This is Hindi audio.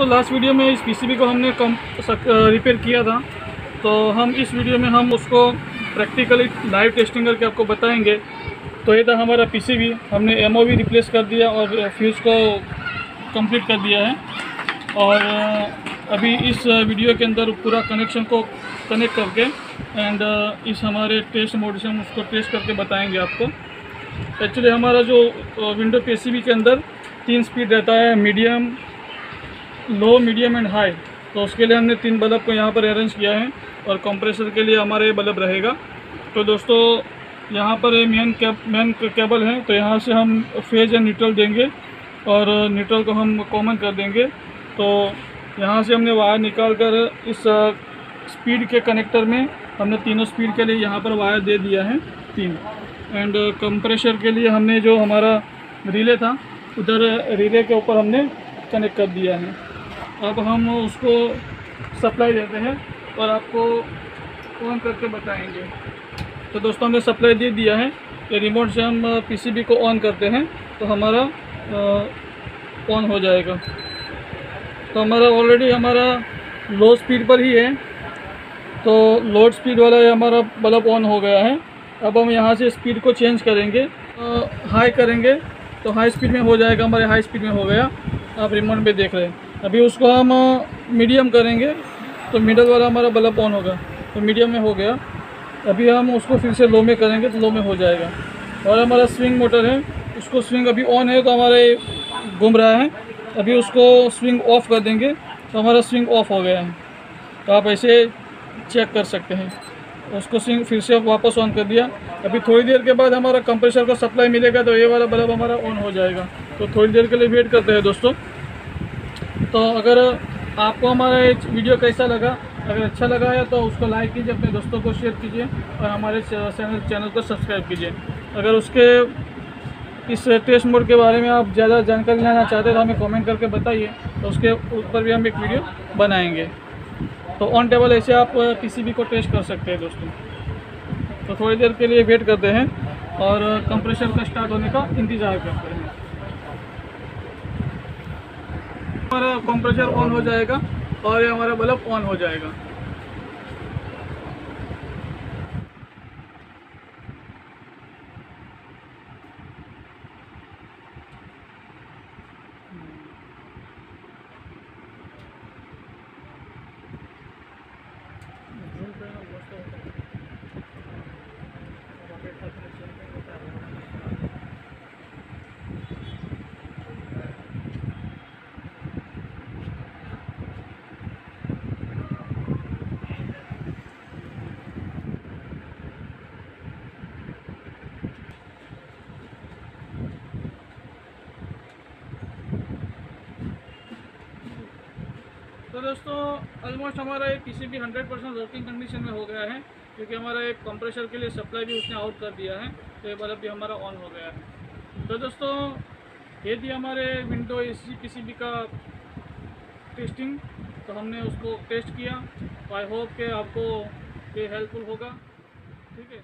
दोस्तों लास्ट वीडियो में इस पीसीबी को हमने कम रिपेयर किया था। तो हम इस वीडियो में हम उसको प्रैक्टिकली लाइव टेस्टिंग करके आपको बताएँगे। तो ये था हमारा पीसीबी हमने एमओ भी रिप्लेस कर दिया और फ्यूज़ को कंप्लीट कर दिया है। और अभी इस वीडियो के अंदर पूरा कनेक्शन को कनेक्ट करके एंड इस हमारे टेस्ट मोड से हम उसको टेस्ट करके बताएँगे आपको। एक्चुअली हमारा जो विंडो पीसीबी के अंदर तीन स्पीड रहता है medium low medium and high तो उसके लिए हमने तीन बल्ब को यहाँ पर अरेंज किया है और कंप्रेसर के लिए हमारा ये बल्ब रहेगा। तो दोस्तों, यहाँ पर ये मेन कैब मेन केबल है तो यहाँ से हम फ़ेज़ एंड न्यूट्रल देंगे और न्यूट्रल को हम कॉमन कर देंगे। तो यहाँ से हमने वायर निकाल कर इस स्पीड के कनेक्टर में हमने तीनों स्पीड के लिए यहाँ पर वायर दे दिया है, तीन। एंड कंप्रेशर के लिए हमने जो हमारा रिले था, उधर रिले के ऊपर हमने कनेक्ट कर दिया है। अब हम उसको सप्लाई देते हैं और आपको ऑन करके बताएँगे। तो दोस्तों, हमने सप्लाई दे दिया है। ये रिमोट से हम पीसीबी को ऑन करते हैं तो हमारा ऑन हो जाएगा। तो हमारा ऑलरेडी हमारा लो स्पीड पर ही है। तो लोड स्पीड वाला ये हमारा बल्ब ऑन हो गया है। अब हम यहाँ से स्पीड को चेंज करेंगे। हाई करेंगे तो हाई स्पीड में हो जाएगा, हमारे हाई स्पीड में हो गया। आप रिमोट पे देख रहे हैं। अभी उसको हम मीडियम करेंगे तो मिडल वाला हमारा बल्ब ऑन होगा तो मीडियम में हो गया। अभी हम उसको फिर से लो में करेंगे तो लो में हो जाएगा। और हमारा स्विंग मोटर है, उसको स्विंग अभी ऑन है तो हमारे घूम रहा है। अभी उसको स्विंग ऑफ़ कर देंगे तो हमारा स्विंग ऑफ़ हो गया है। तो आप ऐसे चेक कर सकते हैं। उसको स्विंग फिर से वापस ऑन कर दिया। अभी थोड़ी देर के बाद हमारा कंप्रेसर को सप्लाई मिलेगा तो ये वाला बल्ब हमारा ऑन हो जाएगा। तो थोड़ी देर के लिए वेट करते हैं दोस्तों। तो अगर आपको हमारा ये वीडियो कैसा लगा, अगर अच्छा लगा है तो उसको लाइक कीजिए, अपने दोस्तों को शेयर कीजिए और हमारे चैनल चैनल को सब्सक्राइब कीजिए। अगर उसके इस टेस्ट मोड के बारे में आप ज़्यादा जानकारी लेना चाहते हैं तो हमें कमेंट करके बताइए तो उसके ऊपर भी हम एक वीडियो बनाएँगे। तो ऑन टेबल ऐसे आप किसी भी को टेस्ट कर सकते हैं दोस्तों। तो थोड़ी देर के लिए वेट करते हैं और कंप्रेशर का स्टार्ट होने का इंतज़ार करते हैं। हमारा कंप्रेसर ऑन हो जाएगा और ये हमारा बल्ब ऑन हो जाएगा। तो दोस्तों ऑलमोस्ट हमारा ये P C B hundred percent working condition में हो गया है, क्योंकि हमारा एक कंप्रेशर के लिए सप्लाई भी उसने आउट कर दिया है तो ये बल्ब भी हमारा ऑन हो गया है। तो दोस्तों ये थी हमारे विंडो ए सी का टेस्टिंग तो हमने उसको टेस्ट किया। आई होप कि आपको ये हेल्पफुल होगा। ठीक है?